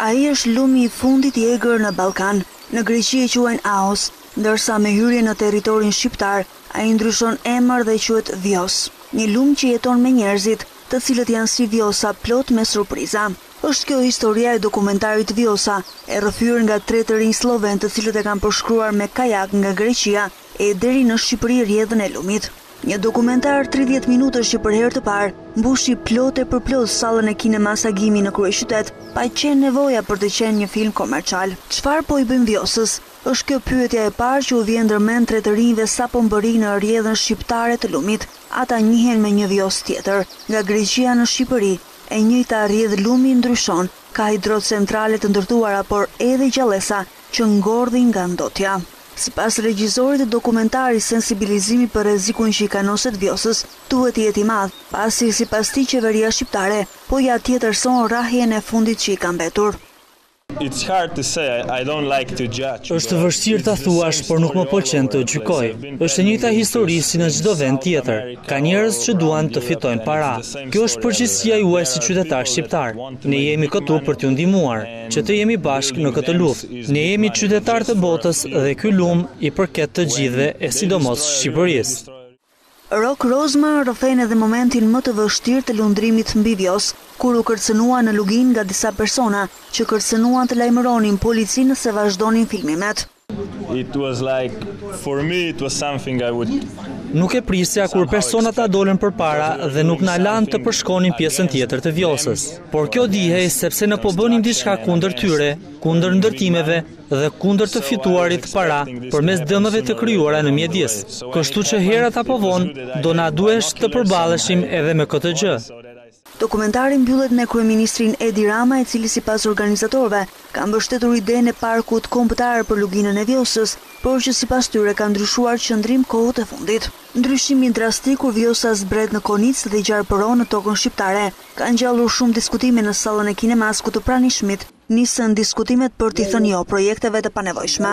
Ai është lumi i fundit i egër në Ballkan. Në Greqi e quajnë Aos, ndërsa me hyrjen në territorin shqiptar ai ndryshon emër dhe quhet Vjosë. Një lum që jeton me njerëzit, të cilët janë si Vjosa plot me surpriza. Është kjo historia e dokumentarit Vjosa, e rrëfyer nga tre të rinj sllovenë të cilët e kanë përshkruar me kajak nga Greqia, e deri në Shqipëri rrjedhën e lumit. Një dokumentar tridhjetë minutësh që për herë të parë mbushi plot e përplot sallën e Kinemasë Agimi në kryeqytet, pa qenë nevoja për të qenë një film komercial. Çfarë po i bëjmë Vjosës? është kjo pyetja e parë që u vjen ndër mend tre të rinjve sapo mbërrijnë në rrjedhën shqiptare të lumit. Ata njihen me një Vjosë tjetër. Nga Greqia në Shqipëri, e njëjta rrjedhë lumi ndryshon, Ka hidrocentrale të ndërtuara por edhe gjallesa që ngordhin nga ndotja. Sipas regjisorit të dokumentarit sensibilizimi për rrezikun që i kanoset Vjosës duhet të jetë i madh, pasi sipas tij qeveria shqiptare po ia tjetërson rrahjen e fundit që i ka mbetur. Është vështirë ta thuash, por nuk më pëlqen të gjykoj. Është e njëjta histori si në çdo vend tjetër. Ka njerëz që duan të fitojnë para. Kjo është përgjegjësia juaj si qytetarë shqiptarë. Ne jemi këtu për t'ju ndihmuar, që të jemi bashkë në këtë luftë. Ne jemi qytetarë të botës dhe ky lum i përket të gjithëve e sidomos Shqipërisë. Rok Rozman rrëfen edhe momentin më të vështirë të lundrimit mbi Vjosë, kur u kërcënuan në luginë nga disa persona, që kërcënuan të lajmëronin policinë nëse vazhdonin filmimet. It was like for me it was something I would Nuk e prisja kur personat na dolën përpara dhe nuk na lanë të përshkonim pjesën tjetër të Vjosës. Por kjo dihej sepse ne po bënim diçka kundër tyre, kundër ndërtimeve dhe kundër të fituarit para përmes dëmeve të krijuara në mjedis. Kështu që herët apo vonë, do na duhej të përballeshim edhe me këtë gjë. Dokumentari mbyllet me kryeministrin Edi Rama i cili sipas organizatorëve ka mbështetur idenë e Parkut Kombëtar për Luginën e Vjosës, por që sipas tyre ka ndryshuar qëndrim kohët e fundit. Ndryshimi drastik kur Vjosa zbret në Konicë dhe gjarpëron në tokën shqiptare ka ngjallur shumë diskutime në sallën e kinemasë ku të pranishmit nisën diskutimet për t'i thënë jo projekteve të panevojshme.